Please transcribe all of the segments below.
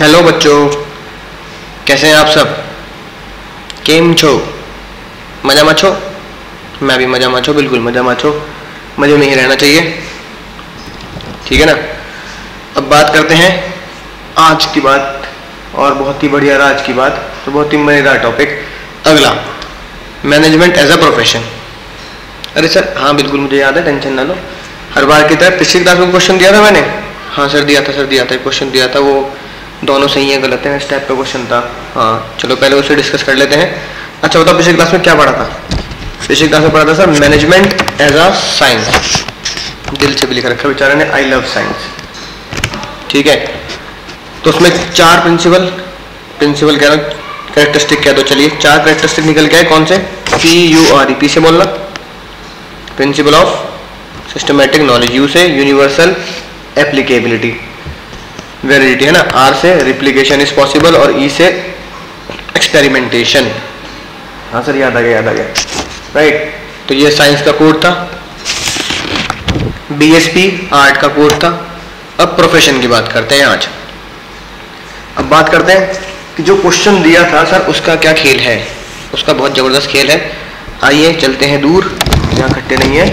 Hello बच्चों। कैसे हैं आप सब? केम छो। मज़ा मचो? मैं भी मज़ा मचो, बिल्कुल मज़ा मचो। मज़े में ही रहना चाहिए। ठीक है ना? अब बात करते हैं आज की बात, और बहुत ही बढ़िया आज की बात तो बहुत ही मज़ेदार टॉपिक अगला मैनेजमेंट एज अ प्रोफेशन अरे सर हाँ बिल्कुल मुझे याद है टेंशन ना लो। हर बार की तरह, पिछली क्लास में क्वेश्चन दिया था मैंने? हाँ सर दिया था सर दिया था क्वेश्चन दिया था, वो दोनों सही है, गलत है, इस टाइप का क्वेश्चन था। हाँ चलो पहले उसे डिस्कस कर लेते हैं। अच्छा बताओ, पिछली क्लास में क्या पढ़ा था? पिछली क्लास में पढ़ा था sir management as a science दिल से भी लिख रखा बेचारे ने आई लव साइंस ठीक है? तो उसमें चार प्रिंसिपल प्रिंसिपल कह रहा हूँ करेक्टरिस्टिक क्या तो चलिए। चार करेक्टरिस्टिक निकल के आए, कौन से? P U R E P से बोलना। Principle of systematic knowledge U से यूनिवर्सल एप्लीकेबिलिटी वेरिडिटी है ना? आर से रिप्लीकेशन इज़ पॉसिबल और ई e से एक्सपेरिमेंटेशन हाँ सर याद आ गया, याद आ गया। राइट तो ये साइंस का कोड था। बीएसपी आर्ट का कोर्स था। अब प्रोफेशन की बात करते हैं आज। अब बात करते हैं कि जो क्वेश्चन दिया था सर उसका क्या खेल है? उसका बहुत ज़बरदस्त खेल है। आइए, चलते हैं दूर। यहाँ खट्टे नहीं है।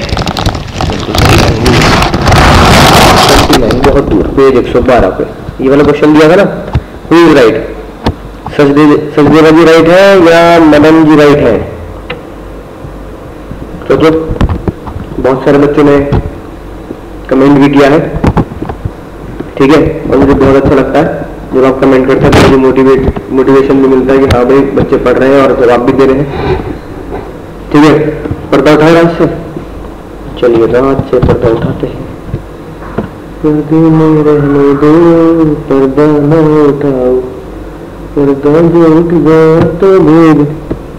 बहुत दूर पेज एक सौ बारह पे। ये वाला क्वेश्चन दिया था ना? Who is right Sachdeva ji right है या मदन जी राइट है? तो जो बहुत सारे बच्चों ने कमेंट भी किया है। ठीक है? और मुझे बहुत अच्छा लगता है। जब आप कमेंट करते हैं तो मुझे मोटिवेट मोटिवेशन भी मिलता है कि हाँ भाई, बच्चे पढ़ रहे हैं और जवाब भी दे रहे हैं। ठीक है? पर्दा उठाए रात से। चलिए रात से पर्दा उठाते हैं। पर्दे में रहने दो पर्दा न उठाओ पर्दा जो उठ गया तो भेद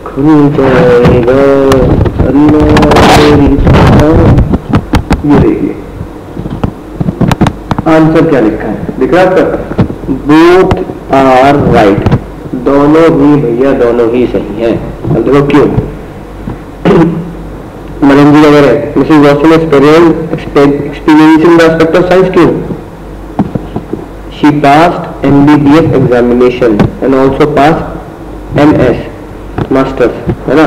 खुल जाएगा। अल्लाह ये देखिए। आंसर क्या लिखा है? दिख रहा है बोथ आर राइट दोनों ही भैया, दोनों ही सही है। देखो क्यों? मदन जी अगर है Mrs Watson experiencing the aspect of science क्यों she passed MBBS examination and also pass MS masters है ना?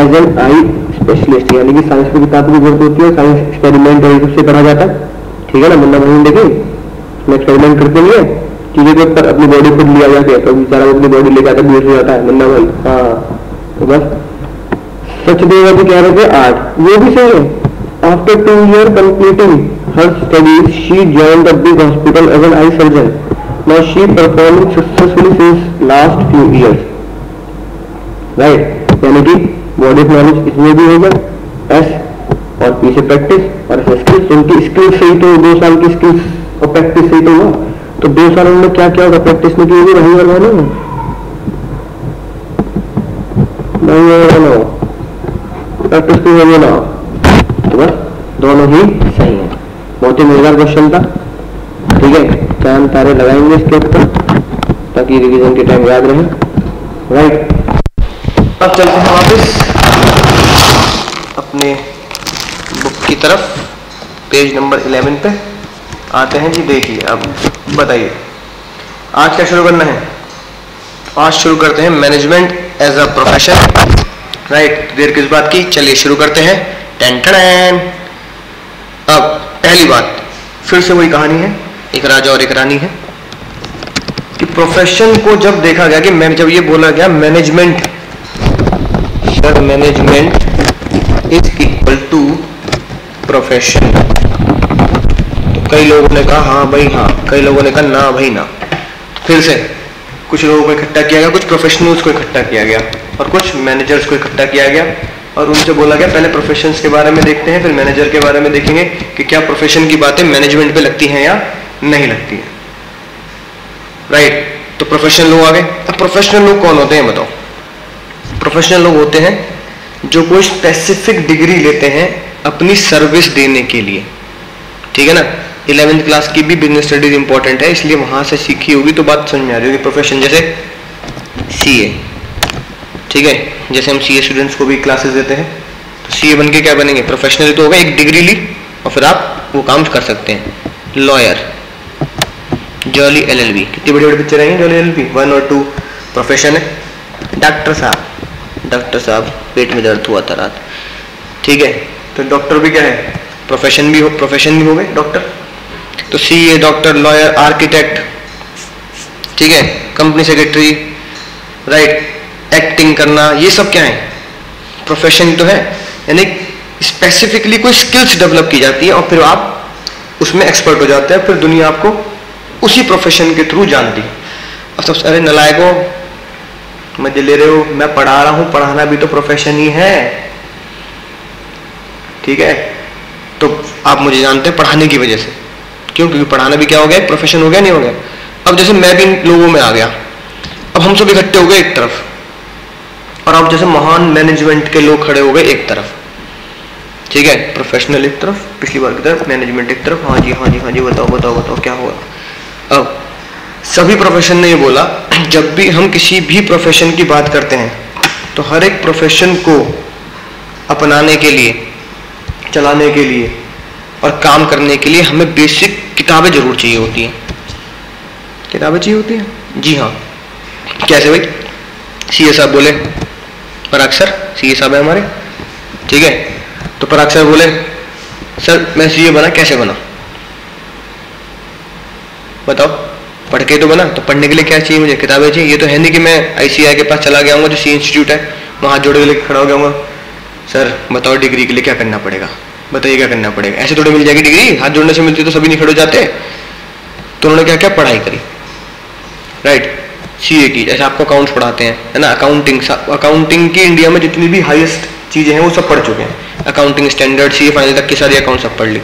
एज एन आई स्पेशलिस्ट यानी कि साइंस की किताब की ज़रूरत होती है साइंस एक्सपेरिमेंट तरीके से पढ़ा जाता है। ठीक है ना? मुन्ना भाई देखे, मैं एक्सपेरिमेंट करते है, चीज़ों के ऊपर अपनी बॉडी खुद लिया जाके तो बेचारा अपनी बॉडी लेकर आता हो जाता है मुन्ना भाई हाँ तो बस। सचदेव अभी कह रहे थे आठ। वो भी सही है। After two year completing her studies she join the big hospital as an eye surgeon now she performing successfully since last few years right यानी कि बॉडी नॉलेज इसमें भी होगा एस और पीछे प्रैक्टिस और स्किल्स उनकी स्किल्स सही तो दो साल की स्किल्स और प्रैक्टिस सही तो हुआ। तो दो साल में क्या क्या होगा? प्रैक्टिस में की होगी वही और नहीं नहीं प्रैक्टिस की होगी ना। तो बस, दोनों ही सही है। बहुत ही मज़ेदार क्वेश्चन था। ठीक है चाँद तारे लगाएँगे इसके ऊपर, ताकि रिवीजन के टाइम याद रहे। राइट अब चलते हैं वापस अपने बुक की तरफ़। पेज नंबर 11 पे। आते हैं जी, देखिए, अब बताइए। आज क्या शुरू करना है? आज शुरू करते हैं management as a profession right देर किस बात की? चलिए शुरू करते हैं। Ten ten. अब, पहली बात। फिर से वही कहानी है। एक राजा और एक रानी है। कि प्रोफेशन को जब देखा गया कि मैं, जब ये बोला गया management management is equal to profession तो कई लोगों ने कहा हाँ भाई हाँ। कई लोगों ने कहा, ना भाई, ना। फिर से। कुछ लोगों को इकट्ठा किया गया, कुछ प्रोफेशनल्स को इकट्ठा किया गया और कुछ मैनेजर्स को इकट्ठा किया गया। और उनसे बोला गया, पहले प्रोफेशंस के बारे में देखते हैं, फिर मैनेजर के बारे में देखेंगे कि क्या प्रोफेशन की बातें मैनेजमेंट पे लगती हैं या नहीं लगती हैं। राइट तो प्रोफेशनल लोग आ गए। अब प्रोफेशनल लोग कौन होते हैं, बताओ? प्रोफेशनल लोग होते हैं जो कोई स्पेसिफिक डिग्री लेते हैं अपनी सर्विस देने के लिए। ठीक है ना? इलेवेंथ क्लास की भी बिज़नेस स्टडीज़ इंपॉर्टेंट है, इसलिए वहाँ से सीखी होगी तो बात समझ में आ रही होगी प्रोफेशन जैसे सी ए ठीक है? जैसे हम सी ए स्टूडेंट्स को भी क्लासेस देते हैं तो सी ए बन के क्या बनेंगे? प्रोफेशनल तो होगा, एक डिग्री ली, और फिर आप वो काम कर सकते हैं। Lawyer Jolly L L B कितनी बड़ी बड़ी पिक्चर आई Jolly L L B one और टू प्रोफेशन है। डॉक्टर साहब डॉक्टर साहब, पेट में दर्द हुआ था रात। ठीक है तो डॉक्टर भी क्या है? प्रोफेशन भी हो प्रोफेशन भी हो गए डॉक्टर तो C A doctor lawyer architect ठीक है? कंपनी सेक्रेटरी राइट एक्टिंग करना, ये सब क्या है? प्रोफेशन तो है, यानी स्पेसिफिकली कोई स्किल्स डेवलप की जाती है और फिर आप उसमें एक्सपर्ट हो जाते हैं, फिर दुनिया आपको उसी प्रोफेशन के थ्रू जानती है। और सबसे, अरे नलायको मज़े ले रहे हो, मैं पढ़ा रहा हूँ, पढ़ाना भी तो प्रोफेशन ही है। ठीक है? तो आप मुझे जानते हैं पढ़ाने की वजह से। क्यों? क्योंकि पढ़ाना भी क्या हो गया? एक प्रोफेशन हो गया, नहीं हो गया? अब जैसे मैं भी इन लोगों में आ गया। अब हम सब इकट्ठे हो गए एक तरफ़। और अब जैसे महान मैनेजमेंट के लोग खड़े हो गए एक तरफ़। ठीक है? प्रोफेशनल एक तरफ़, पिछली बार की तरफ़ मैनेजमेंट एक तरफ़। हाँ जी हाँ जी हाँ जी, बताओ बताओ बताओ, क्या हुआ? अब सभी प्रोफेशन ने ये बोला, जब भी हम किसी भी प्रोफेशन की बात करते हैं तो हर एक प्रोफेशन को अपनाने के लिए, चलाने के लिए और काम करने के लिए हमें बेसिक किताबें ज़रूर चाहिए होती हैं। किताबें चाहिए होती हैं? जी हाँ। कैसे भाई? सी ए साहब बोले पर अक्सर सी साहब है हमारे। ठीक है तो पर अक्सर बोले सर मैं सी बना कैसे बना? बताओ पढ़ के तो बना तो पढ़ने के लिए क्या चाहिए मुझे? किताबें चाहिए? ये तो है नहीं कि मैं आईसीआई के पास चला गया हूँ जो सी इंस्टीट्यूट है वहाँ जोड़े के लेकर खड़ा हो गया सर बताओ डिग्री के लिए क्या करना पड़ेगा? बताइए क्या करना पड़ेगा। ऐसे थोड़ी मिल जाएगी डिग्री हाथ जोड़ने से मिलती तो सभी नहीं खड़े हो जाते। तो उन्होंने क्या क्या पढ़ाई करी? राइट सी ए की जैसे आपको अकाउंट्स पढ़ाते हैं, है ना? अकाउंटिंग अकाउंटिंग की इंडिया में जितनी भी हाईएस्ट चीज़ें हैं, वो सब पढ़ चुके हैं। Accounting standard C A final तक की सारी अकाउंट सब पढ़ ली।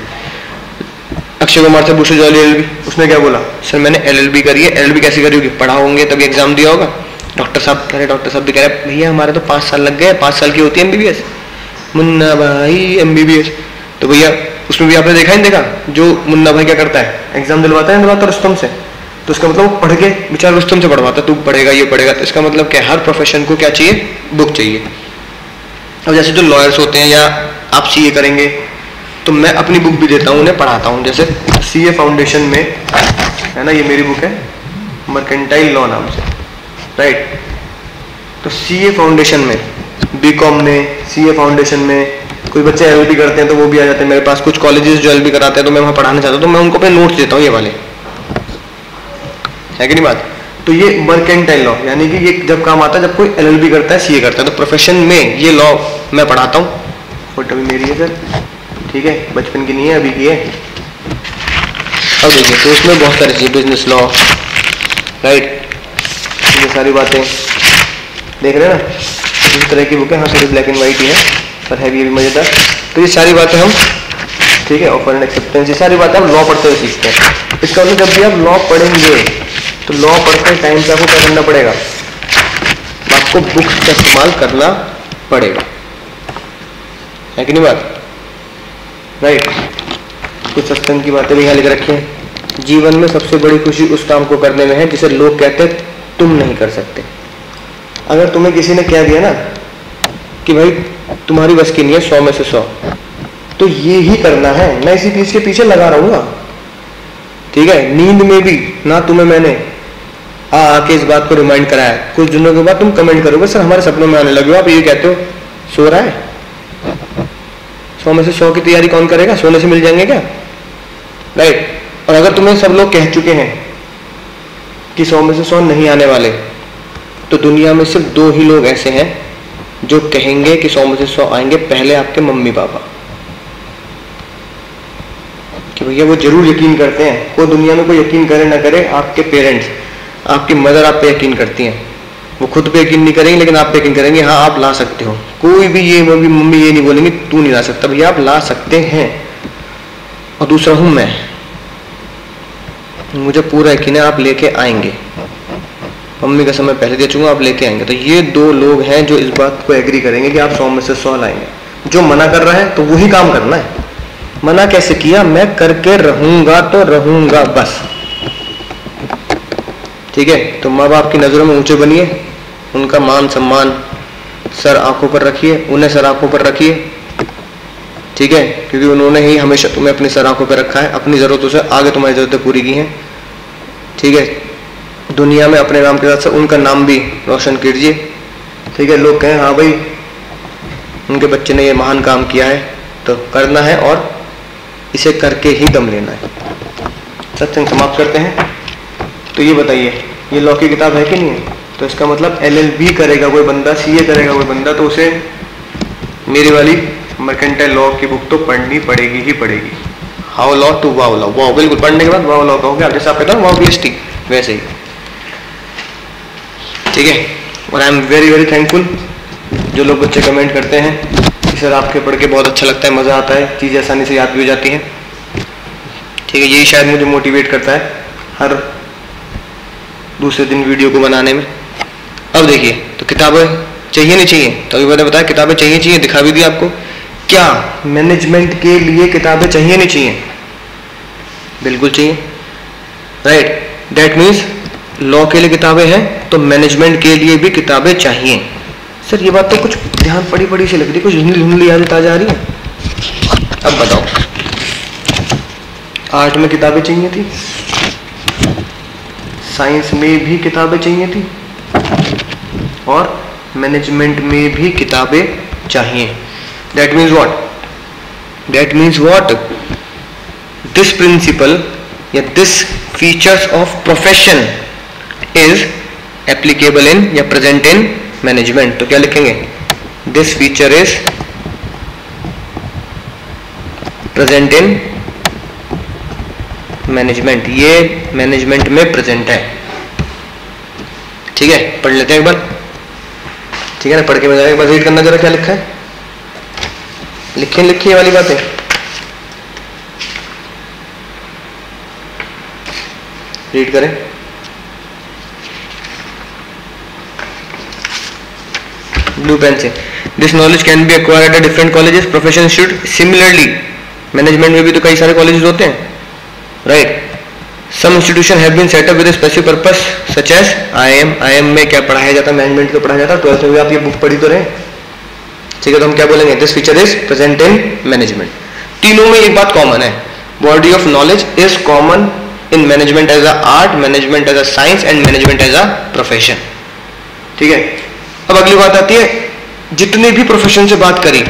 अक्षय कुमार से पूछो जो एल उसने क्या बोला? सर, मैंने एल एल करी है। एल एल बी कैसे करी होगी? पढ़ा होंगे तभी एग्ज़ाम दिया होगा। डॉक्टर साहब कह रहे डॉक्टर साहब भी कह रहे भैया, हमारे तो पाँच साल लग गए पाँच साल की होती है एमबीबीएस मुन्ना भाई एमबीबीएस तो भैया, उसमें भी आपने देखा ही देखा? जो मुन्ना भाई क्या करता है? एग्ज़ाम दिलवाता है दिलवाता रुस्तम से? तो इसका मतलब पढ़ के बेचारा रुस्तम से पढ़वाता तू पढ़ेगा, ये पढ़ेगा। तो इसका मतलब क्या हर प्रोफेशन को क्या चाहिए? बुक चाहिए। अब जैसे जो लॉयर्स होते हैं या आप सीए करेंगे तो मैं अपनी बुक भी देता हूँ, उन्हें पढ़ाता हूँ। जैसे सीए फाउंडेशन में, है ना, ये मेरी बुक है मर्केंटाइल लॉ नाम से राइट तो सीए फाउंडेशन में बी कॉम में सी फाउंडेशन में कोई बच्चे एल करते हैं तो वो भी आ जाते हैं। मेरे पास कुछ कॉलेजेस जो एल कराते हैं तो मैं वहाँ पढ़ाना चाहता हूँ तो मैं उनको अपने नोट्स देता हूँ ये वाले। है कि नहीं बात? तो ये मर्केंटाइल लॉ यानी कि ये जब काम आता है, जब कोई एलएलबी करता है सीए करता है तो प्रोफेशन में ये लॉ मैं पढ़ाता हूँ। फ़ोटो भी मेरी है सर ठीक है? बचपन की नहीं है, अभी की है। अब देखिए तो उसमें बहुत सारी चीज़ बिज़नेस लॉ राइट ये सारी बातें। देख रहे हैं ना? इस तरह की बुक है हाँ थोड़ी ब्लैक एंड वाइट ही है। पर है भी मज़ेदार। तो ये सारी बातें हम, ठीक है ऑफ़र एंड एक्सेप्टेंस ये सारी बातें हम लॉ पढ़ते हुए सीखते हैं। इसका मतलब जब भी आप लॉ पढ़ेंगे तो लॉ पढ़ते टाइम से आपको क्या करना पड़ेगा? आपको बुक्स का इस्तेमाल करना पड़ेगा। है कि नहीं बात? राइट कुछ सत्संग की बातें भी यहाँ लिख रखी हैं। जीवन में सबसे बड़ी खुशी उस काम को करने में है जिसे लोग कहते हैं, तुम नहीं कर सकते। अगर तुम्हें किसी ने कह दिया ना, कि भाई तुम्हारी बस की नहीं है सौ में से सौ। तो ये ही करना है। मैं इसी चीज़ के पीछे लगा रहूँगा। ठीक है? नींद में भी, ना तुम्हें मैंने। आ आके इस बात को रिमाइंड कराया। कुछ दिनों के बाद तुम कमेंट करोगे, सर, हमारे सपनों में आने लगे हो। आप ये कहते हो, सो रहा है? सौ में से सौ की तैयारी कौन करेगा? सोने से मिल जाएँगे क्या? राइट और अगर तुम्हें सब लोग कह चुके हैं कि सौ में से सौ नहीं आने वाले तो दुनिया में सिर्फ़ दो ही लोग ऐसे हैं जो कहेंगे कि सौ में से सौ आएँगे, पहले आपके मम्मी पापा। कि भैया वो ज़रूर यकीन करते हैं, वो दुनिया में कोई यकीन करे ना करे, आपके पेरेंट्स आपकी मदर आप पे यकीन करती हैं। वो खुद पे यकीन नहीं करेंगे, लेकिन आप पे यकीन करेंगे हाँ आप ला सकते हो। कोई भी ये मम्मी मम्मी ये नहीं बोलेंगे, तू नहीं ला सकता। भैया, आप ला सकते हैं। और दूसरा हूँ मैं। मुझे पूरा यकीन है, आप लेके आएँगे। मम्मी का समय पहले दे चुका आप लेके आएँगे। तो ये दो लोग हैं जो इस बात को एग्री करेंगे कि आप सौ में से सौ लाएँगे। जो मना कर रहा है तो वही काम करना है। मना कैसे किया? मैं करके रहूँगा तो रहूँगा, बस। ठीक है? तो माँ बाप की नज़रों में ऊँचे बनिए। उनका मान सम्मान सर आँखों पर रखिए, उन्हें सर आँखों पर रखिए। ठीक है? क्योंकि उन्होंने ही हमेशा तुम्हें अपनी सर आँखों पर रखा है। अपनी ज़रूरतों से आगे तुम्हारी ज़रूरतें पूरी की हैं। ठीक है? दुनिया में अपने नाम के साथ साथ उनका नाम भी रोशन कीजिए। ठीक है, लोग कहें हाँ भाई, उनके बच्चे ने ये महान काम किया है तो करना है और इसे करके ही दम लेना है। सत्संग समाप्त करते हैं। तो ये बताइए, ये लॉ की किताब है कि नहीं है? तो इसका मतलब एल एल बी करेगा कोई बंदा सी ए करेगा कोई बंदा तो उसे मेरी वाली मर्केंटाइल लॉ की बुक तो पढ़नी पड़ेगी ही पड़ेगी। How law to wow law? Wow बिल्कुल, पढ़ने के बाद वाव लॉ कहोगे आप, जैसे आप कहते हो वाव की वैसे ही। ठीक है? और I am very very thankful जो लोग बच्चे कमेंट करते हैं। कि सर आपके पढ़ के बहुत अच्छा लगता है, मज़ा आता है, चीज़ें आसानी से याद भी हो जाती हैं। ठीक है यही शायद मुझे मोटिवेट करता है हर दूसरे दिन वीडियो को बनाने में। अब देखिए तो किताबें चाहिए नहीं चाहिए? तो अभी मैंने बताया किताबें चाहिए चाहिए, दिखा भी दी आपको। क्या मैनेजमेंट के लिए किताबें चाहिए नहीं चाहिए? बिल्कुल चाहिए। राइट दैट मीन्स लॉ के लिए किताबें हैं तो मैनेजमेंट के लिए भी किताबें चाहिए। सर, ये बात तो कुछ ध्यान पड़ी पड़ी सी लग रही कुछ धुंधली धुंधली यादें आ रही है। अब बताओ, आर्ट में किताबें चाहिए थी? साइंस में भी किताबें चाहिए थी? और मैनेजमेंट में भी किताबें चाहिए। That means what that means what this principle या this features of profession is applicable in या प्रेजेंट इन मैनेजमेंट तो क्या लिखेंगे? This feature is present in management ये मैनेजमेंट में प्रेजेंट है। ठीक है? पढ़ लेते हैं एक बार। ठीक है ना? पढ़ के बताया एक बार रीड करना जरा क्या लिखा है? लिखी लिखी वाली बातें। रीड करें। ब्लू पेन से। This knowledge can be acquired at different colleges profession institute similarly management में भी तो कई सारे कॉलेजेस होते हैं। Right some institution have been set up with specific purpose such as IIM IIM में क्या पढ़ाया जाता है मैनेजमेंट को पढ़ाया जाता? है ट्वेल्थ में भी आप ये बुक पढ़ी तो रहे। ठीक है तो हम क्या बोलेंगे? This feature is present in management तीनों में एक बात कॉमन है। Body of knowledge is common in management as a art management as a science and management as a profession ठीक है? अब अगली बात आती है, जितने भी प्रोफेशन से बात करी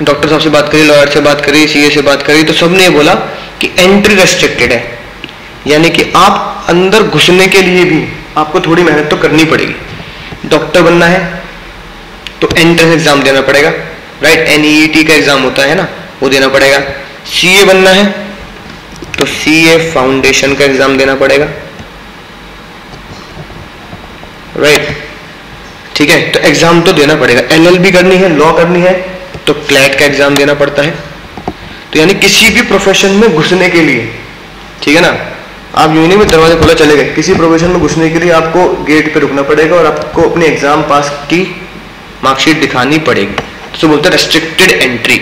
डॉक्टर साहब से बात करी लॉयर से बात करी सीए से बात करी तो सबने ये बोला कि एंट्री रेस्ट्रिक्टेड है। यानी कि आप अंदर घुसने के लिए भी आपको थोड़ी मेहनत तो करनी पड़ेगी। डॉक्टर बनना है तो एंट्रेंस एग्ज़ाम देना पड़ेगा। राइट एनईटी का एग्ज़ाम होता है ना, वो देना पड़ेगा। सीए बनना है तो सीए फाउंडेशन का एग्ज़ाम देना पड़ेगा। राइट ठीक है? तो एग्ज़ाम तो देना पड़ेगा। एलएलबी करनी है लॉ करनी है तो क्लैट का एग्ज़ाम देना पड़ता है। तो यानी किसी भी प्रोफेशन में घुसने के लिए, ठीक है ना? आप यूनी में दरवाजे खोला चले गए, किसी प्रोफेशन में घुसने के लिए आपको गेट पे रुकना पड़ेगा और आपको अपने एग्ज़ाम पास की मार्कशीट दिखानी पड़ेगी। तो बोलते हैं रेस्ट्रिक्टेड एंट्री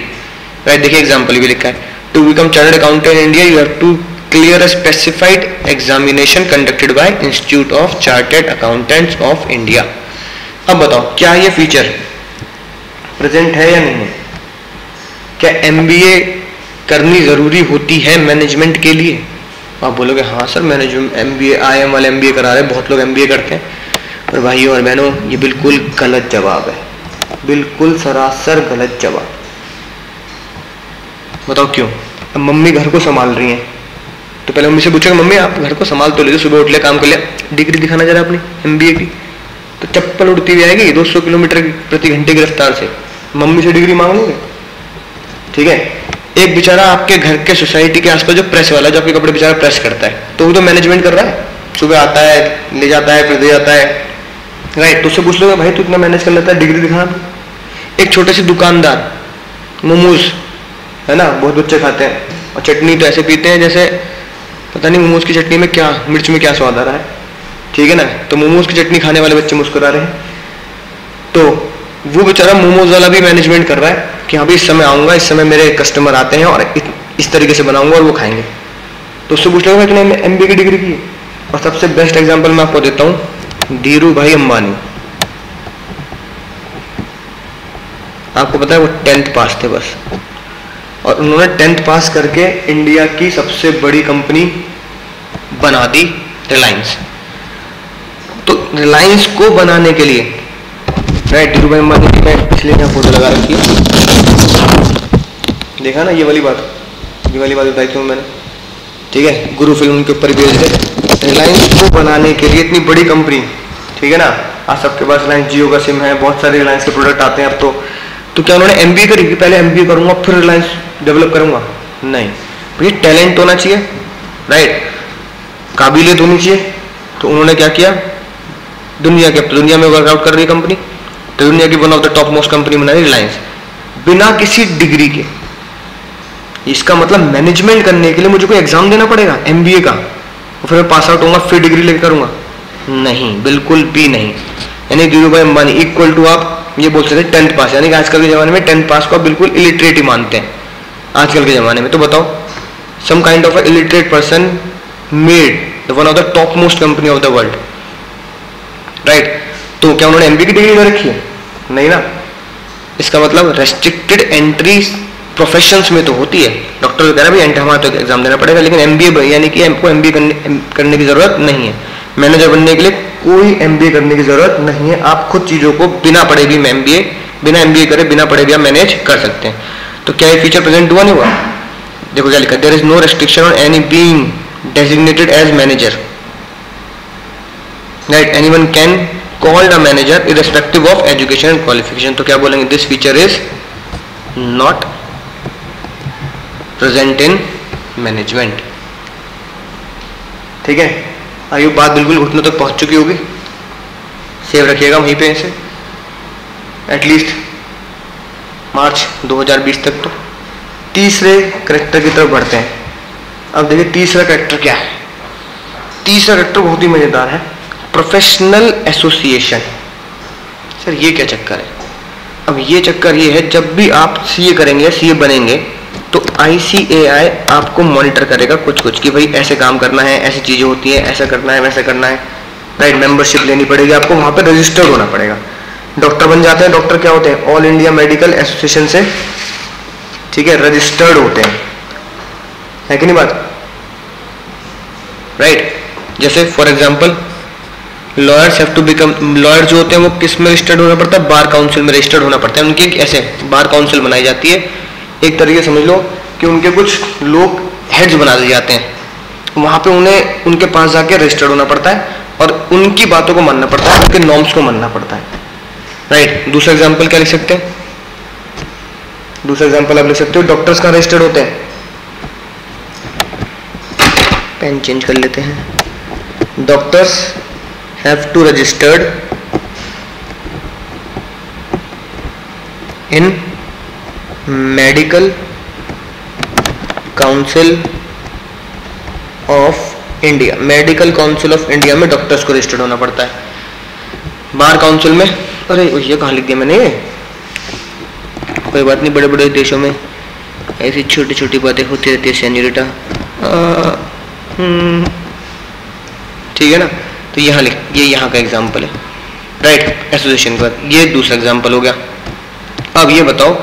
राइट देखिए एग्ज़ाम्पल भी लिखा है। To become chartered accountant India you have to clear a specified examination conducted by institute of chartered accountants of India अब बताओ, क्या ये फीचर प्रेजेंट है या नहीं है? क्या एमबीए करनी ज़रूरी होती है मैनेजमेंट के लिए? आप बोलोगे हाँ sir management M B A I M वाले एम बी ए करा रहे हैं, बहुत लोग एम बी ए करते हैं। और भाइयों और बहनों, ये बिल्कुल गलत जवाब है। बिल्कुल सरासर गलत जवाब। बताओ क्यों? अब मम्मी घर को संभाल रही हैं। तो पहले मम्मी से पूछेगा मम्मी, आप घर को संभाल तो लीजिए, सुबह उठ लिया काम कर लिया डिग्री दिखाना जरा अपनी एम बी ए की। तो चप्पल उड़ती हुई आएगी 200 किलोमीटर प्रति घंटे की रफ्तार से। मम्मी से डिग्री मांग लेंगे। ठीक है? एक बेचारा आपके घर के सोसाइटी के आसपास जो प्रेस वाला जो आपके कपड़े बेचारा प्रेस करता है तो वो तो मैनेजमेंट कर रहा है। सुबह आता है, ले जाता है, फिर दे जाता है। राइट तो उससे पूछ लो भाई, तू इतना मैनेज कर लेता है, डिग्री दिखा एक छोटे से दुकानदार, मोमोज, है ना, बहुत बच्चे खाते हैं। और चटनी तो ऐसे पीते हैं जैसे, पता नहीं मोमोज की चटनी में क्या, मिर्च में क्या स्वाद आ रहा है। ठीक है ना? तो मोमोज की चटनी खाने वाले बच्चे मुस्कुरा रहे हैं। तो वो बेचारा मोमोज वाला भी मैनेजमेंट कर रहा है कि हाँ भाई इस समय आऊँगा, इस समय मेरे कस्टमर आते हैं और इस तरीके से बनाऊँगा और वो खाएँगे। तो उससे पूछ लेगा कि एम बी की डिग्री की और सबसे बेस्ट एग्ज़ाम्पल मैं आपको देता हूँ, धीरू भाई अंबानी। आपको पता है वो टेंथ पास थे बस। और उन्होंने टेंथ पास करके इंडिया की सबसे बड़ी कंपनी बना दी रिलायंस तो रिलायंस को बनाने के लिए। राइट धीरू भाई अंबानी मैं पिछले यहाँ फ़ोटो लगा रखी है। देखा ना ये वाली बात? ये वाली बात बताई क्यों मैंने। ठीक है, गुरु फ़िल्म के ऊपर बेस्ड है रिलायंस को बनाने के लिए इतनी बड़ी कंपनी। ठीक है ना? आज सबके पास रिलायंस जियो का सिम है, बहुत सारे रिलायंस के प्रोडक्ट आते हैं अब तो। तो क्या उन्होंने एम करी कि पहले एमबीए करूँगा, फिर रिलायंस डेवलप करूँगा? नहीं। भाई टैलेंट होना चाहिए। राइट, काबिलियत होनी चाहिए। तो उन्होंने क्या किया? दुनिया के तो दुनिया में वर्कआउट कर रही कंपनी तो दुनिया की one of the top most company बना रही रिलायंस बिना किसी डिग्री के। इसका मतलब मैनेजमेंट करने के लिए मुझे कोई एग्ज़ाम देना पड़ेगा? एमबीए का। और फिर मैं पास आउट होऊँगा फिर डिग्री लेकर करूँगा नहीं, बिल्कुल भी नहीं। यानी धीरू भाई अंबानी इक्वल टू आप ये बोल सकते हैं टेंथ पास यानी कि आजकल के जमाने में टेंथ पास को आप बिल्कुल इलिटरेट ही मानते हैं। आजकल के जमाने में। तो बताओ some kind of a illiterate person made the one of the top most company of the world तो क्या उन्होंने एमबी की डिग्री ले रखी है? नहीं ना। इसका मतलब रेस्ट्रिक्टेड एंट्री प्रोफेशंस में तो होती है। डॉक्टर वगैरह भी एंट्री हमारा तो एग्ज़ाम देना पड़ेगा, लेकिन एमबीए यानी कि हमको एमबीए करने करने की ज़रूरत नहीं है। मैनेजर बनने के लिए कोई एमबीए करने की ज़रूरत नहीं है। आप खुद चीज़ों को बिना पढ़े भी एमबीए बिना एमबीए करे, बिना पढ़े भी आप मैनेज कर सकते हैं। तो क्या ये फीचर प्रेजेंट हुआ? नहीं हुआ। देखो क्या लिखा there is no restriction on any being designated as manager right any one can called a manager irrespective of education and qualification तो क्या बोलेंगे? This feature is not present in management ठीक है? आयु बात बिल्कुल घुटनों तक पहुँच चुकी होगी। सेव रखिएगा वहीं पे इसे। एटलीस्ट मार्च 2020 तक तो। तीसरे करेक्टर की तरफ़ बढ़ते हैं। अब देखिए, तीसरा करेक्टर क्या है? तीसरा करेक्टर बहुत ही मज़ेदार है। प्रोफेशनल एसोसिएशन सर, ये क्या चक्कर है? अब ये चक्कर ये है, जब भी आप सीए करेंगे या सीए बनेंगे तो आईसीएआई आपको मॉनिटर करेगा कुछ कुछ कि भाई ऐसे काम करना है, ऐसी चीज़ें होती हैं, ऐसा करना है, वैसा करना है। राइट मेंबरशिप लेनी पड़ेगी आपको, वहाँ पर रजिस्टर्ड होना पड़ेगा। डॉक्टर बन जाते हैं डॉक्टर क्या होते हैं? ऑल इंडिया मेडिकल एसोसिएशन से, ठीक है रजिस्टर्ड होते हैं। है कि नहीं बात? Right right? जैसे for example lawyers have to become lawyer जो होते हैं वो किसमें रजिस्टर्ड होना पड़ता है? बार काउंसिल में रजिस्टर्ड होना पड़ता है। उनकी ऐसे बार काउंसिल बनाई जाती है। एक तरीके समझ लो कि उनके कुछ लोग हेड्स बना दिए जाते हैं। वहाँ पे उन्हें, उनके पास जाके रजिस्टर्ड होना पड़ता है और उनकी बातों को मानना पड़ता है, उनके नॉर्म्स को मानना पड़ता है। राइट दूसरा एग्ज़ाम्पल क्या लिख सकते हैं? दूसरा एग्ज़ाम्पल आप लिख सकते हो डॉक्टर्स कहाँ रजिस्टर्ड होते हैं? पेन चेंज कर लेते हैं। Doctors have to registered in medical council of India medical council of India में डॉक्टर्स को रजिस्टर्ड होना पड़ता है। बार काउंसिल में अरे ये कहाँ लिख दिया मैंने? ये कोई बात नहीं बड़े बड़े देशों में ऐसी छोटी छोटी बातें होती रहती है सैन्यूरिटा हम्म, ठीक है ना? तो यहाँ लिख, ये यहाँ का एग्ज़ाम्पल है। राइट एसोसिएशन का ये दूसरा एग्ज़ाम्पल हो गया। अब ये बताओ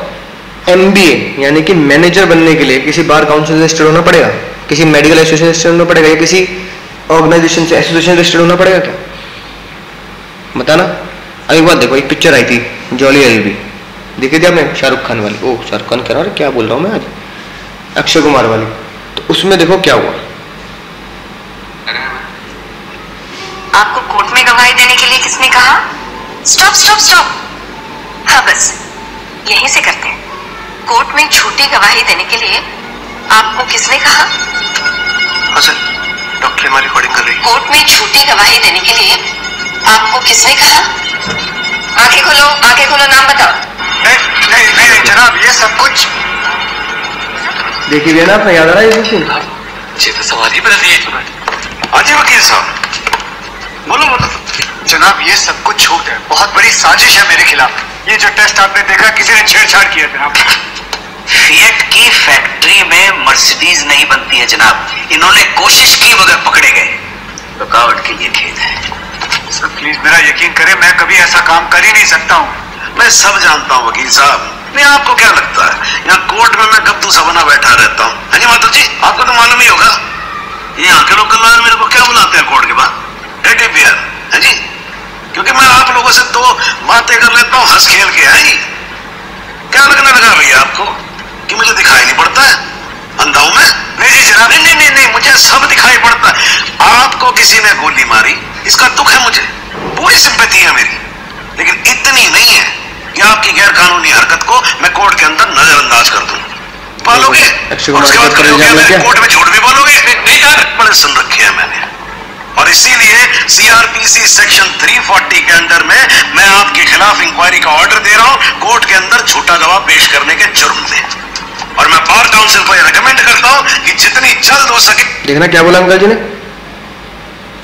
एमबीए यानी कि मैनेजर बनने के लिए किसी बार काउंसिल रजिस्टर्ड होना पड़ेगा? किसी मेडिकल एसोसिएशन रजिस्टर्ड होना पड़ेगा या किसी ऑर्गेनाइजेशन से एसोसिएशन रजिस्टर्ड होना पड़ेगा क्या? बताना। अब एक बात देखो, एक पिक्चर आई थी जॉली एल बी देखी थी आपने? शाहरुख खान वाली। ओ शाहरुख खान कह रहा क्या बोल रहा हूँ मैं आज? अक्षय कुमार वाली। तो उसमें देखो क्या हुआ आपको कोर्ट में गवाही देने के लिए किसने कहा? स्टॉप स्टॉप स्टॉप हाँ बस। यहीं से करते हैं। कोर्ट में झूठी गवाही देने के लिए आपको किसने कहा? हसन डॉक्टर हमारी रिकॉर्डिंग कर रही कोर्ट में झूठी गवाही देने के लिए आपको किसने कहा? आँखें खोलो आँखें खोलो नाम बताओ। नहीं नहीं नहीं जनाब ये सब कुछ देखिए ना याद आ रहा है सीन ये तो सवाल ही बदल दिए। अजय वकील साहब। बोलो बोलो। जनाब ये सब कुछ झूठ है। बहुत बड़ी साजिश है मेरे खिलाफ। ये जो टेस्ट आपने देखा किसी ने छेड़छाड़ किया जनाब? फिएट की फैक्ट्री में मर्सिडीज नहीं बनती है जनाब। इन्होंने कोशिश की मगर पकड़े गए। रुकावट के लिए खेद है। सर प्लीज़ मेरा यकीन करें मैं कभी ऐसा काम कर ही नहीं सकता हूँ। मैं सब जानता हूँ वकील साहब। नहीं आपको क्या लगता है? यहाँ कोर्ट में मैं गद्दू सा बना बैठा रहता हूँ? हाँ जी माता जी? आपको तो मालूम ही होगा। ये यहाँ के लॉयर मेरे को क्या बुलाते हैं कोर्ट के टेडी बियर है जी क्योंकि मैं आप लोगों से दो बातें कर लेता हूँ हंस खेल के है जी क्या लगने लगा भैया आपको कि मुझे दिखाई नहीं पड़ता है अंधा हूँ मैं नहीं जी जनाब नहीं नहीं नहीं मुझे सब दिखाई पड़ता है आपको किसी ने गोली मारी इसका दुख है मुझे पूरी सिंपति है मेरी लेकिन इतनी नहीं है कि आपकी गैर कानूनी हरकत को मैं कोर्ट के अंदर नजरअंदाज कर दूँ पालोगे उसके बाद कोर्ट में झूठ भी बोलोगे नहीं यार बड़े सुन रखे हैं मैंने और इसीलिए सीआरपीसी सेक्शन 340 के अंडर में मैं आपके खिलाफ इंक्वायरी का ऑर्डर दे रहा हूँ। कोर्ट के अंदर झूठा गवाह पेश करने के जुर्म में। और मैं बार काउंसिल को रिकमेंड करता हूँ कि जितनी जल्द हो सके देखना क्या बोला अंकल जी ने?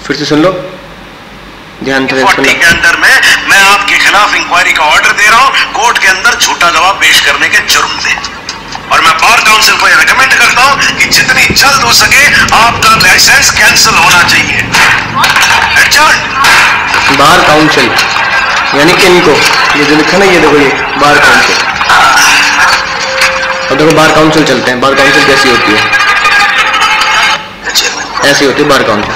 फिर से सुन लो। ध्यान से सुन 40 लो के अंदर में मैं आपके खिलाफ इंक्वायरी का ऑर्डर दे रहा हूँ। कोर्ट के अंदर झूठा गवाह पेश करने के जुर्म में। और मैं बार काउंसिल को रिकमेंड करता हूँ कि जितनी जल्द हो सके आपका लाइसेंस कैंसिल होना चाहिए। बार काउंसिल यानी इनको, ये जो लिखा ना, ये देखो ये, बार काउंसिल और देखो बार काउंसिल चलते हैं, बार काउंसिल कैसी होती है? ऐसी होती है, बार काउंसिल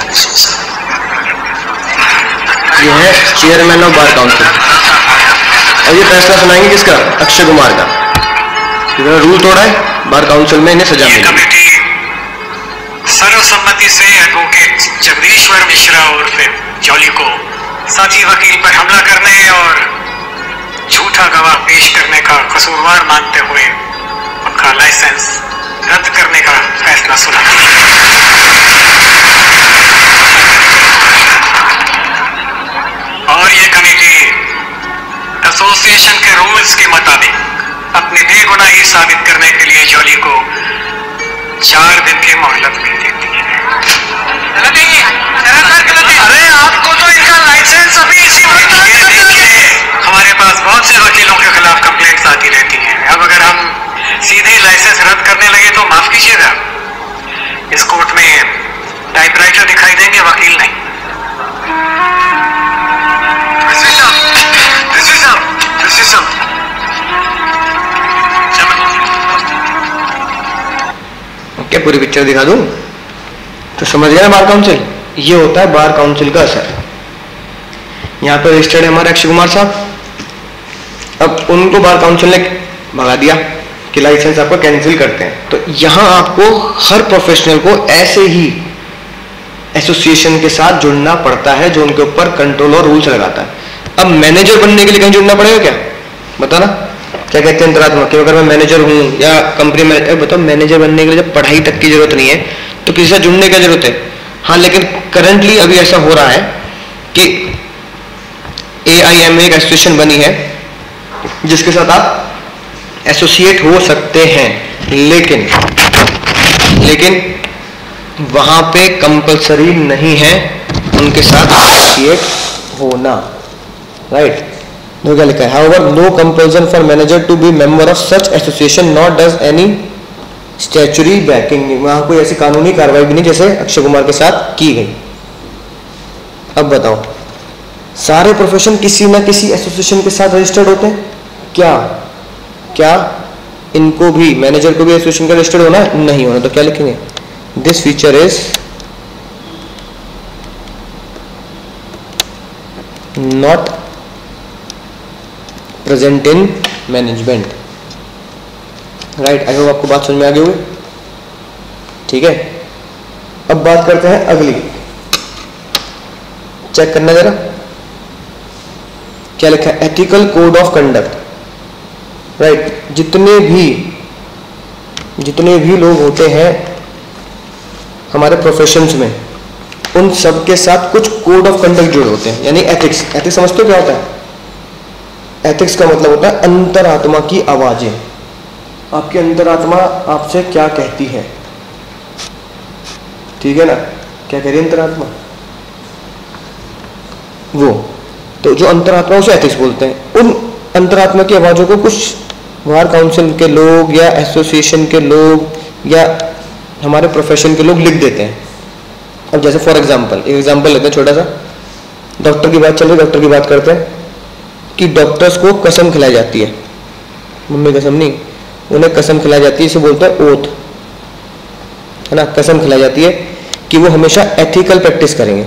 ये है चेयरमैन ऑफ़ बार काउंसिल और ये फैसला सुनाएँगे किसका? अक्षय कुमार का। इन्होंने रूल तोड़ा है बार काउंसिल में इन्हें सजा मिली। कमेटी सर्वसम्मति से एडवोकेट जगदीश्वर मिश्रा और फिर जॉली को साथी वकील पर हमला करने और झूठा गवाह पेश करने का कसूरवार मानते हुए उनका लाइसेंस रद्द करने का फैसला सुना। और ये कमेटी एसोसिएशन के रूल्स के मुताबिक अपनी बेगुनाही साबित करने के लिए जॉली को चार दिन की मोहलत भी देती है। अरे आपको तो इनका लाइसेंस अभी इसी हमारे पास बहुत से वकीलों के खिलाफ कंप्लेंट्स आती रहती हैं। अब अगर हम सीधे लाइसेंस रद्द करने लगे तो माफ़ कीजिएगा। इस कोर्ट में टाइपराइटर दिखाई देंगे वकील नहीं। साहब ऋषि साहब ऋषि साहब क्या पूरी पिक्चर दिखा दूँ? तो समझ गया बार काउंसिल ये होता है बार काउंसिल का असर। यहाँ पे रजिस्टर्ड है हमारे अक्षय कुमार साहब। अब उनको बार काउंसिल ने भगा दिया कि लाइसेंस आपका कैंसिल करते हैं। तो यहाँ आपको हर प्रोफेशनल को ऐसे ही एसोसिएशन के साथ जुड़ना पड़ता है जो उनके ऊपर कंट्रोल और रूल्स लगाता है। अब मैनेजर बनने के लिए कहीं जुड़ना पड़ेगा क्या? बता ना क्या कहते हैं अंतरात्मा? कि अगर मैं मैनेजर हूँ या कंपनी में बताओ मैनेजर बनने के लिए जब पढ़ाई तक की ज़रूरत नहीं है तो किसी से जुड़ने की ज़रूरत है। हाँ लेकिन करंटली अभी ऐसा हो रहा है कि ए आई एम एक एसोसिएशन बनी है, जिसके साथ आप एसोसिएट हो सकते हैं। लेकिन लेकिन वहाँ पे कंपलसरी नहीं है उनके साथ एसोसिएट होना। राइट नो क्या लिखा है? However no compulsion for manager to be member of such association not does any statutory backing वहाँ कोई ऐसी कानूनी कार्रवाई भी नहीं जैसे अक्षय कुमार के साथ की गई। अब बताओ, सारे प्रोफेशन किसी ना किसी एसोसिएशन के साथ रजिस्टर्ड होते हैं? क्या? क्या इनको भी मैनेजर को भी एसोसिएशन का रजिस्टर्ड होना नहीं होना? तो क्या लिखेंगे? This feature is not present in management right I hope आपको बात समझ में आ गई हुई ठीक है? अब बात करते हैं अगली। चेक करना जरा। क्या लिखा है? Ethical code of conduct right जितने भी जितने भी लोग होते हैं हमारे प्रोफेशंस में, उन सब के साथ कुछ कोड ऑफ़ कंडक्ट जुड़े होते हैं। यानी एथिक्स एथिक्स समझते हो क्या होता है? एथिक्स का मतलब होता है अंतरात्मा की आवाज़ें। आपकी अंतरात्मा आपसे क्या कहती है? ठीक है ना? क्या कह रही है अंतरात्मा? वो। तो जो अंतरात्मा उसे एथिक्स बोलते हैं। उन अंतरात्मा की आवाजों को कुछ बार काउंसिल के लोग या एसोसिएशन के लोग या हमारे प्रोफेशन के लोग लिख देते हैं। अब जैसे फॉर एग्ज़ाम्पल एक एग्जांपल लेते हैं छोटा सा। डॉक्टर की बात चल रही डॉक्टर की बात करते हैं। कि डॉक्टर्स को कसम खिलाई जाती है। मम्मी कसम नहीं, उन्हें कसम खिलाई जाती है, इसे बोलते हैं ओथ है ना? कसम खिलाई जाती है कि वो हमेशा एथिकल प्रैक्टिस करेंगे।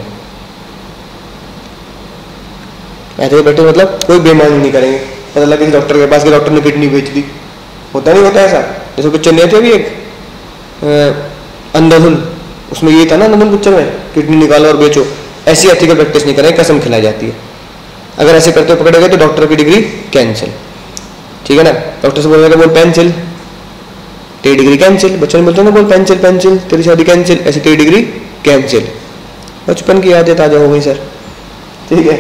एथिकल प्रैक्टिस मतलब कोई बेईमानी नहीं करेंगे। पता लगे डॉक्टर के पास के डॉक्टर ने किडनी बेच दी। होता नहीं होता ऐसा? जैसे पिक्चर नहीं थे अभी एक अंधाधुन। उसमें ये था ना अंधाधुन पिक्चर में, किडनी निकालो और बेचो। ऐसी एथिकल प्रैक्टिस नहीं करें, कसम खिलाई जाती है। अगर ऐसे करते हुए पकड़े गए तो डॉक्टर की डिग्री कैंसिल ठीक है ना? डॉक्टर से बोल बोल पेंसिल तेरी डिग्री कैंसिल बच्चों ने बोलते ना बोल पेंसिल पेंसिल तेरी शादी कैंसिल ऐसी तेरी डिग्री कैंसिल बचपन की यादें ताज़ा हो गई सर ठीक है?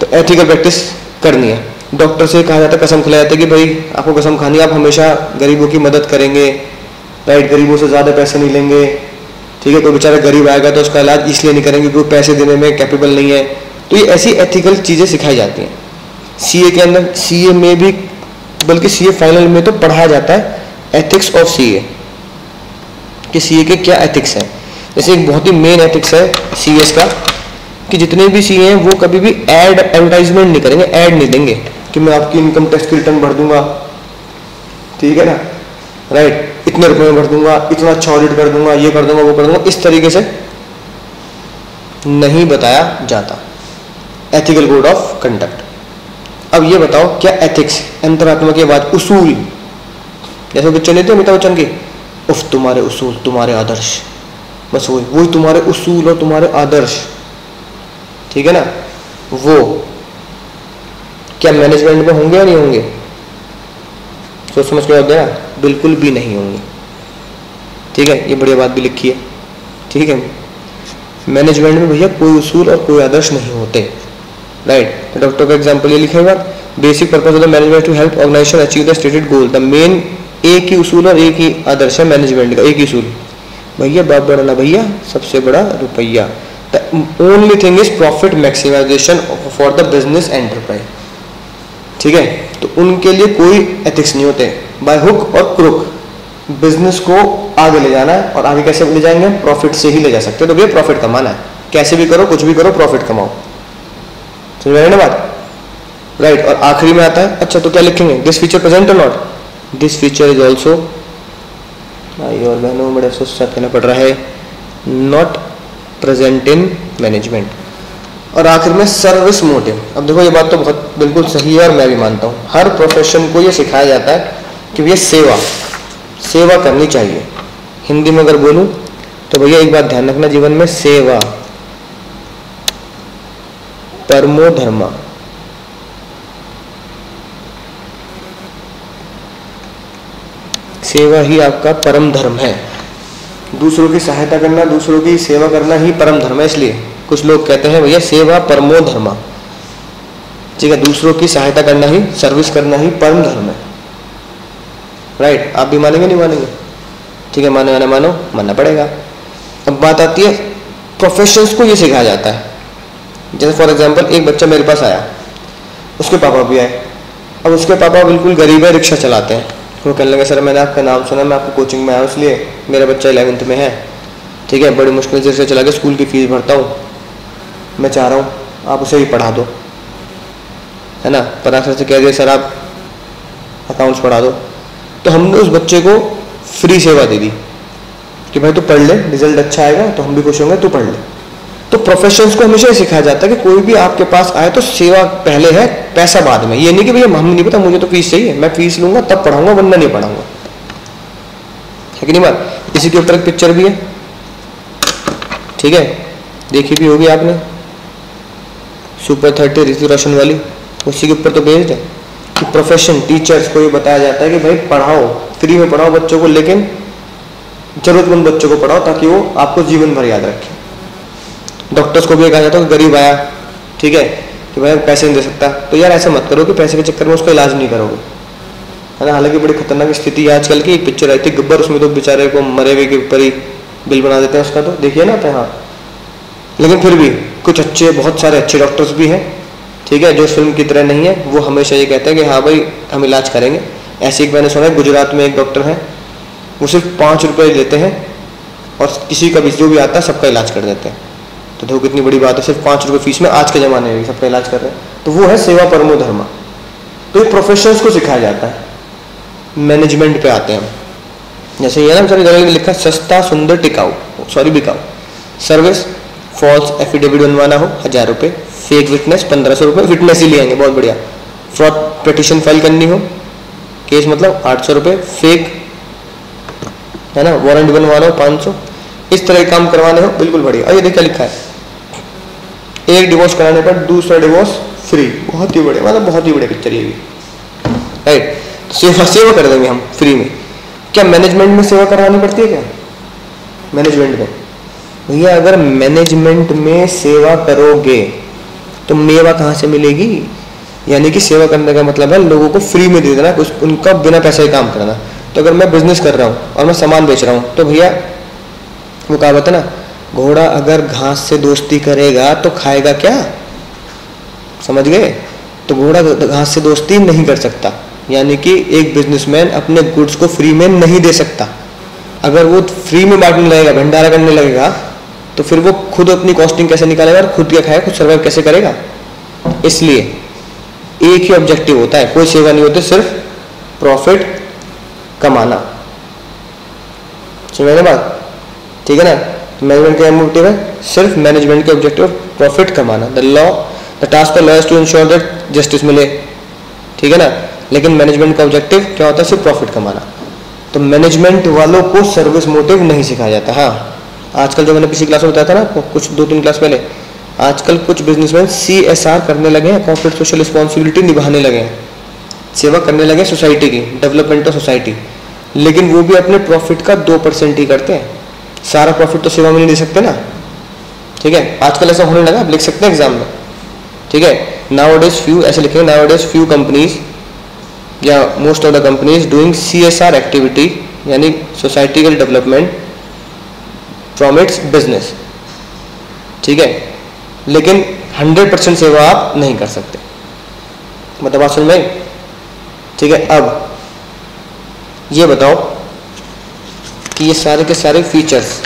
तो एथिकल प्रैक्टिस करनी है. डॉक्टर से कहा जाता है, कसम खिलाया जाता है कि भाई, आपको कसम खानी आप हमेशा गरीबों की मदद करेंगे. राइट गरीबों से ज़्यादा पैसे नहीं लेंगे. ठीक है? कोई बेचारा गरीब आएगा तो उसका इलाज इसलिए नहीं करेंगे क्योंकि पैसे देने में कैपेबल नहीं है. तो ये ऐसी एथिकल चीज़ें सिखाई जाती हैं। सी के अंदर सीए में भी, बल्कि सीए फाइनल में तो पढ़ाया जाता है एथिक्स ऑफ़ सी कि सी के क्या एथिक्स हैं। जैसे एक बहुत ही मेन एथिक्स है सी का, कि जितने भी सी हैं, वो कभी भी एड एडवर्टाइजमेंट नहीं करेंगे ऐड नहीं देंगे। कि मैं आपकी इनकम टैक्स की रिटर्न भर दूँगा। ठीक है ना? राइट इतने रुपये में भर दूँगा, इतना अच्छा ऑडिट कर दूँगा, ये कर दूँगा, वो कर दूँगा। इस तरीके से नहीं बताया जाता। एथिकल कोड ऑफ़ कंडक्ट अब ये बताओ, क्या एथिक्स अंतरात्मा के बाद उसूल? जैसे बच्चे नहीं थे अमिताभ बच्चन की, उफ, तुम्हारे उसूल, तुम्हारे आदर्श। बस वही वही तुम्हारे उसूल और तुम्हारे आदर्श। ठीक है ना? वो, क्या मैनेजमेंट में होंगे या नहीं होंगे? सोच समझ के ना बिल्कुल भी नहीं होंगे। ठीक है? ये बढ़िया बात भी लिखी है। ठीक है? मैनेजमेंट में भैया कोई उसूल और कोई आदर्श नहीं होते। राइट डॉक्टर का एग्ज़ाम्पल ये लिखेगा basic purpose of the management to help organisation achieve the stated goal the main एक ही उसूल और एक ही आदर्श है मैनेजमेंट का। एक ही उसूल। भैया, बाप बड़ा ना भैया, सबसे बड़ा रुपया। The only thing is profit maximisation for the business enterprise ठीक है? तो उनके लिए कोई एथिक्स नहीं होते। बाय हुक और क्रुक बिज़नेस को आगे ले जाना है और आगे कैसे ले जाएँगे? प्रॉफिट से ही ले जा सकते हैं। तो भैया प्रॉफिट कमाना है। कैसे भी करो, कुछ भी करो प्रॉफिट कमाओ। समझ रहे ना बात? राइट और आखिरी में आता है अच्छा तो क्या लिखेंगे? दिस फीचर प्रेजेंट और not this feature is also भाई और बहनों, बड़े अफसोस कहना पड़ रहा है? नॉट प्रेजेंट इन मैनेजमेंट और आखिर में सर्विस मोटिव अब देखो, ये बात तो बहुत बिल्कुल सही है और मैं भी मानता हूँ। हर प्रोफेशन को ये सिखाया जाता है कि भैया सेवा सेवा करनी चाहिए। हिंदी में अगर बोलूँ तो भैया एक बात ध्यान रखना, जीवन में सेवा परमो धर्मा। सेवा ही आपका परम धर्म है। दूसरों की सहायता करना, दूसरों की सेवा करना ही परम धर्म है, इसलिए कुछ लोग कहते हैं, भैया, सेवा परमो धर्मा। ठीक है, दूसरों की सहायता करना ही सर्विस करना ही परम धर्म है। राइट आप भी मानेंगे, नहीं मानेंगे? ठीक है, माने माने मानो, मानना पड़ेगा। अब बात आती है प्रोफेशंस को ये सिखाया जाता है। जैसे फॉर एग्जांपल एक बच्चा मेरे पास आया, उसके पापा भी आए। अब उसके पापा बिल्कुल गरीब है, रिक्शा चलाते हैं। वो कहने लगे, सर, मैंने आपका नाम सुना, मैं आपको कोचिंग में आया इसलिए मेरा बच्चा इलेवेंथ में है। ठीक है, बड़ी मुश्किल से चला के स्कूल की फ़ीस भरता हूँ। मैं चाह रहा हूँ, आप उसे ही पढ़ा दो। है ना? पराक्षर से कह दिया, सर, आप अकाउंट्स पढ़ा दो। तो हमने उस बच्चे को फ्री सेवा दे दी कि, भाई, तू पढ़ ले रिज़ल्ट अच्छा आएगा तो हम भी खुश होंगे, तू पढ़ ले। तो प्रोफेशंस को हमेशा सिखाया जाता है कि कोई भी आपके पास आए तो सेवा पहले है, पैसा बाद में। ये नहीं कि भैया हम नहीं पता, मुझे तो फ़ीस चाहिए, मैं फ़ीस लूँगा, तब पढ़ाऊँगा, वरना नहीं पढ़ाऊँगा। है कि नहीं बात? इसी के ऊपर एक पिक्चर भी है। ठीक है? देखी भी होगी आपने। सुपर थर्टी ऋतु रोशन वाली। उसी के ऊपर तो बेस्ड है। कि प्रोफेशन टीचर्स को ये बताया जाता है कि भाई पढ़ाओ फ्री में पढ़ाओ बच्चों को, लेकिन जरूरतमंद बच्चों को पढ़ाओ ताकि वो आपको जीवन भर याद रखें। डॉक्टर्स को भी कहा जाता है गरीब आया, ठीक है, कि भाई पैसे नहीं दे सकता। तो यार ऐसा मत करो कि पैसे के चक्कर में उसका इलाज नहीं करोगे। है ना? हालाँकि बड़ी खतरनाक स्थिति है आजकल की, पिक्चर आई थी गब्बर, उसमें तो बेचारे को मरे हुए के ऊपर ही बिल बना देते हैं उसका तो। देखिए ना आप हाँ लेकिन फिर भी कुछ अच्छे, बहुत सारे अच्छे डॉक्टर्स भी हैं, ठीक है, जो फ़िल्म की तरह नहीं है। वो हमेशा ये कहते हैं कि हाँ भाई, हम इलाज करेंगे। ऐसे एक मैंने सुना है, गुजरात में एक डॉक्टर है, वो सिर्फ़ पाँच रुपये लेते हैं और किसी का भी, जो भी आता है, सबका इलाज कर देते हैं। तो देखो कितनी बड़ी बात है, सिर्फ़ पाँच रुपये फ़ीस में आज के ज़माने में सबका इलाज कर रहे हैं। तो वो है सेवा परमो धर्मा। तो ये प्रोफेशंस को सिखाया जाता है। मैनेजमेंट पे आते हैं हम। जैसे ये ना सर में लिखा सस्ता, सुंदर, टिकाऊ। सॉरी बिकाऊ। सर्विस फॉल्स एफिडेविट बनवाना हो, हज़ार रुपये फेक विटनेस पंद्रह सौ रुपये विटनेस ही लेंगे, बहुत बढ़िया। फ्रॉड पिटिशन फ़ाइल करनी हो। केस मतलब आठ सौ रुपये फेक है ना वारंट बनवाना हो, पाँच सौ। इस तरह के काम करवाने हो, बिल्कुल बढ़िया। और ये देखिए लिखा है। एक डिवोर्स कराने पर दूसरा डिवोर्स फ्री बहुत ही बढ़िया मतलब बहुत ही बढ़िया पिक्चर ये भी। राइट सेवा सेवा कर देंगे हम फ्री में। क्या मैनेजमेंट में सेवा करवानी पड़ती है क्या? मैनेजमेंट में। भैया, अगर मैनेजमेंट में सेवा करोगे तो मेवा कहाँ से मिलेगी? यानी कि सेवा करने का मतलब है लोगों को फ्री में दे देना कुछ उनका बिना पैसे काम करना। तो अगर मैं बिज़नेस कर रहा हूँ और मैं सामान बेच रहा हूँ तो भैया वो कहावत है ना, घोड़ा अगर घास से दोस्ती करेगा तो खाएगा क्या? समझ गए? तो घोड़ा घास से दोस्ती नहीं कर सकता। यानी कि एक बिजनेसमैन अपने गुड्स को फ्री में नहीं दे सकता। अगर वो फ्री में बांटने लगेगा, भंडारा करने लगेगा तो फिर वो खुद अपनी कॉस्टिंग कैसे निकालेगा और खुद क्या खाएगा, खुद सर्वाइव कैसे करेगा? इसलिए एक ही ऑब्जेक्टिव होता है। कोई सेवा नहीं होती, सिर्फ़ प्रॉफिट कमाना। समझ बात? ठीक है ना? मैनेजमेंट का मोटिव है, सिर्फ़ मैनेजमेंट के ऑब्जेक्टिव प्रॉफिट कमाना। The law the task law is to ensure that justice मिले। ठीक है ना? लेकिन मैनेजमेंट का ऑब्जेक्टिव क्या होता है? सिर्फ़ प्रॉफिट कमाना। तो मैनेजमेंट वालों को सर्विस मोटिव नहीं सिखाया जाता। हाँ आजकल जो मैंने पिछली क्लास में बताया था ना कुछ दो तीन क्लास पहले, आजकल कुछ बिजनेसमैन सी एस आर करने लगे हैं कॉर्पोरेट सोशल रिस्पॉन्सिबिलिटी निभाने लगे हैं। सेवा करने लगे सोसाइटी की डेवलपमेंट ऑफ़ सोसाइटी लेकिन वो भी अपने प्रॉफिट का दो परसेंट ही करते हैं। सारा प्रॉफिट तो सेवा में नहीं दे सकते ना? ठीक है? आजकल ऐसा होने लगा, आप लिख सकते हैं एग्ज़ाम में। ठीक है? नाउ डेज़ फ्यू ऐसे लिखेंगे नाउ डेज़ फ्यू कंपनीज़ या most of the companies doing C S R activity यानी societal development from its business ठीक है? लेकिन 100 परसेंट सेवा आप नहीं कर सकते। मतलब समझ में ठीक है? अब ये बताओ कि ये सारे के सारे फीचर्स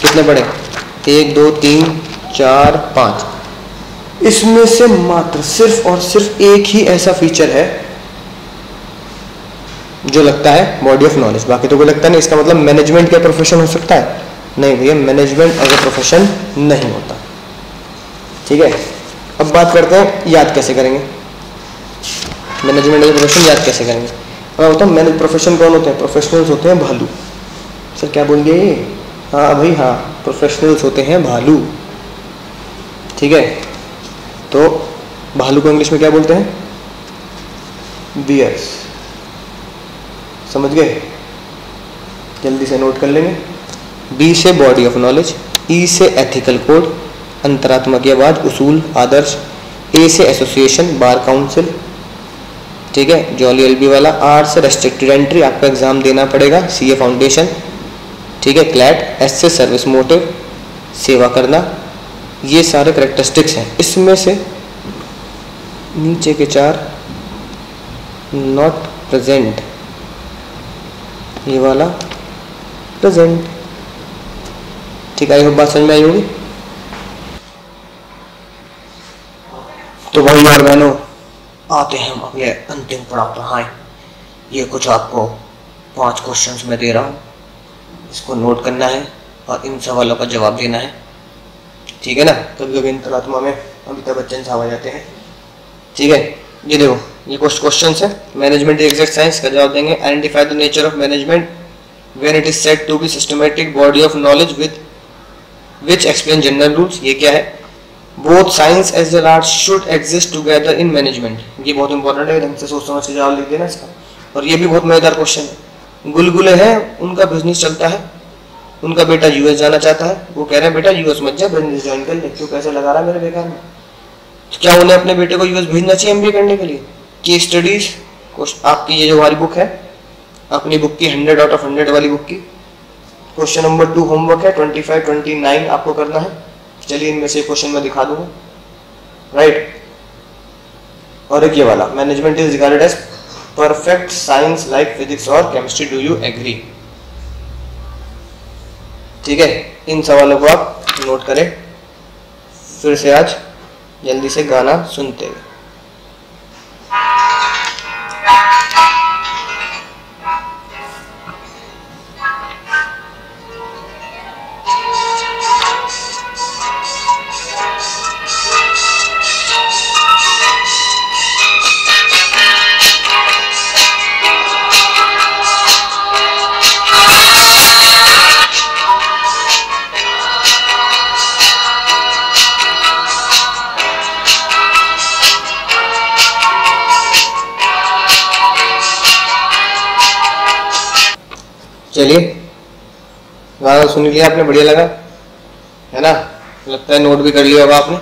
कितने बड़े? एक, दो, तीन, चार, पाँच। इसमें से मात्र सिर्फ़ और सिर्फ़ एक ही ऐसा फीचर है जो लगता है बॉडी ऑफ़ नॉलेज बाकी तो कोई लगता नहीं, इसका मतलब मैनेजमेंट का प्रोफेशन हो सकता है? नहीं भैया मैनेजमेंट अगर प्रोफेशन नहीं होता। ठीक है? अब बात करते हैं, याद कैसे करेंगे? मैनेजमेंट एज प्रोफेशन याद कैसे करेंगे? अब होता मैनेज प्रोफेशन कौन होते हैं? प्रोफेशनल्स होते हैं भालू। सर, क्या बोल गए? हाँ भाई हाँ प्रोफेशनल्स होते हैं भालू। ठीक है? तो भालू को इंग्लिश में क्या बोलते हैं? बियर्स समझ गए? जल्दी से नोट कर लेंगे। बी से बॉडी ऑफ़ नॉलेज ई से एथिकल कोड अंतरात्मा की आवाज़ उसूल, आदर्श। ए से एसोसिएशन बार काउंसिल ठीक है? जॉली एल वाला। आर से रेस्ट्रिक्टेड एंट्री आपको एग्ज़ाम देना पड़ेगा। सी ए फाउंडेशन ठीक है? क्लैट एस से सर्विस मोटिव सेवा करना, ये सारे करेक्टरिस्टिक्स हैं। इसमें से नीचे के चार नॉट प्रेजेंट ये वाला प्रेजेंट ठीक है, आई होप बात समझ में आई होगी। तो भाई यार बहनों, आते हैं हम अगले अंतिम पड़ाव पर। हाँ ये कुछ आपको पाँच क्वेश्चंस में दे रहा हूँ। इसको नोट करना है और इन सवालों का जवाब देना है। ठीक है ना? कभी कभी अंतरात्मा में अमिताभ बच्चन साहब आ जाते हैं। ठीक है? ये देखो, ये कुछ क्वेश्चन है। मैनेजमेंट एग्जैक्ट साइंस का जवाब देंगे। Identify the nature of management when it is set to be systematic body of knowledge with which explain general rules ये क्या है? Both science as well art should exist together in management ये बहुत important है ढंग से सोच समझ के जवाब लिख देना इसका। और ये भी बहुत मज़ेदार क्वेश्चन है। गुलगुले हैं, उनका बिज़नेस चलता है। उनका बेटा यूएस जाना चाहता है। वो कह रहे हैं, बेटा यूएस मत जा बिज़नेस ज्वाइन कर ले, क्यों कैसे लगा रहा है मेरे बेकार में? तो क्या उन्हें अपने बेटे को यूएस भेजना चाहिए एमबीए करने के लिए? की स्टडीज़ आपकी ये जो हमारी बुक है, अपनी बुक की हंड्रेड आउट ऑफ़ हंड्रेड वाली बुक की क्वेश्चन नंबर टू होमवर्क है ट्वेंटी फाइव ट्वेंटी नाइन आपको करना है। चलिए इनमें से क्वेश्चन मैं दिखा दूँगा। राइट और एक ये वाला management is regarded as perfect science like physics or chemistry do you agree ठीक है इन सवालों को आप नोट करें फिर से आज जल्दी से गाना सुनते हुए चलिए। गाना सुन लिया आपने, बढ़िया लगा। है ना? लगता है नोट भी कर लिया होगा आपने।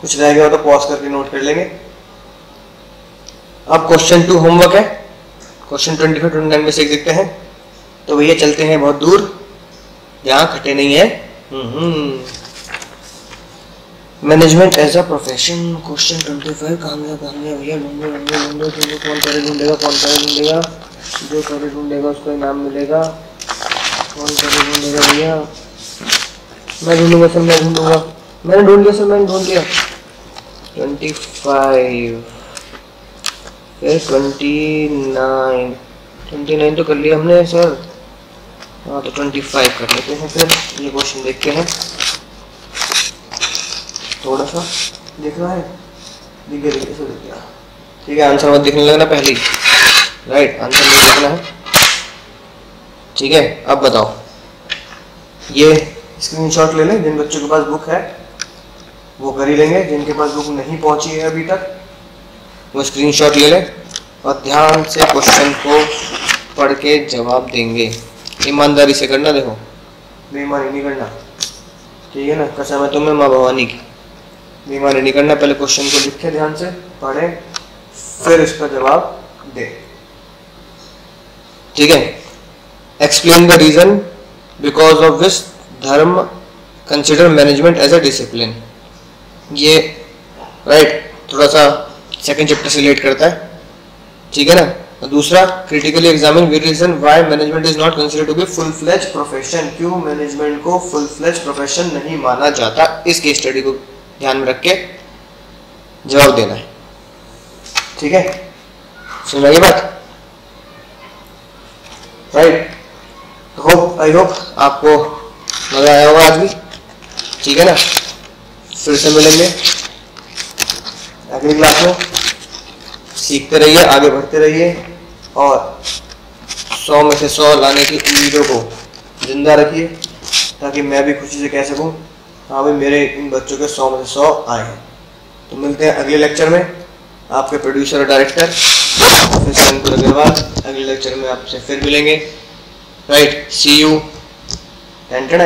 कुछ रह गया हो तो पॉज करके नोट कर लेंगे। अब क्वेश्चन टू होमवर्क है। Question twenty five twenty nine में से देखते हैं। तो भैया चलते हैं बहुत दूर। यहाँ खटे नहीं है। Management as a profession question twenty five कहाँ गया कहाँ गया? भैया, ढूंढो ढूंढो ढूंढो ढूंढो, कौन करे ढूंढेगा, कौन करे ढूंढेगा। जो करे ढूंढेगा उसको इनाम मिलेगा। कौन करे ढूंढेगा भैया? मैं ढूंढूँगा सर, मैं ढूंढूँगा। मैंने ढूंढ लिया सर, मैंने ढूंढ लिया। ट्वेंटी फाइव फिर ट्वेंटी नाइन ट्वेंटी नाइन तो कर लिया हमने सर। हाँ तो ट्वेंटी फाइव कर लेते हैं फिर ये क्वेश्चन देखते हैं। थोड़ा सा दिख रहा है? दिख गया दिख गया दिख ठीक है आंसर मत दिखने लगना पहले राइट आंसर नहीं दिखना है। ठीक है, अब बताओ। ये स्क्रीनशॉट ले लें, जिन बच्चों के पास बुक है, वो कर ही लेंगे। जिनके पास बुक नहीं पहुँची है अभी तक, वो स्क्रीनशॉट ले लें और ध्यान से क्वेश्चन को पढ़ के जवाब देंगे। ईमानदारी से करना, देखो। बेईमानी नहीं करना। ठीक है ना? कसम है तुम्हें, माँ भवानी की। बेईमानी नहीं करना, पहले क्वेश्चन को लिखे ध्यान से, पढ़े, फिर इसका जवाब दे। ठीक है explain the reason because of which धर्म consider management as a discipline ये राइट right, थोड़ा सा सेकंड चैप्टर से रिलेट करता है। ठीक है ना? दूसरा critically examine reason why management is not consider to be full fledge profession क्यों मैनेजमेंट को फुल फ्लेज प्रोफेशन नहीं माना जाता? इस केस स्टडी को ध्यान में रख के जवाब देना है। ठीक है? सुन रही बात? राइट होप आई होप आपको मज़ा आया होगा आज भी। ठीक है ना? फिर से मिलेंगे। अगली क्लास में सीखते रहिए, आगे बढ़ते रहिए और सौ में से सौ लाने की उम्मीदों को ज़िंदा रखिए ताकि मैं भी खुशी से कह सकूँ हाँ भाई, मेरे इन बच्चों के सौ में से सौ आए हैं। तो मिलते हैं अगले लेक्चर में। आपके प्रोड्यूसर और डायरेक्टर प्रोफेसर अग्रवाल अगले लेक्चर में आपसे फिर मिलेंगे। Right C you टेंटन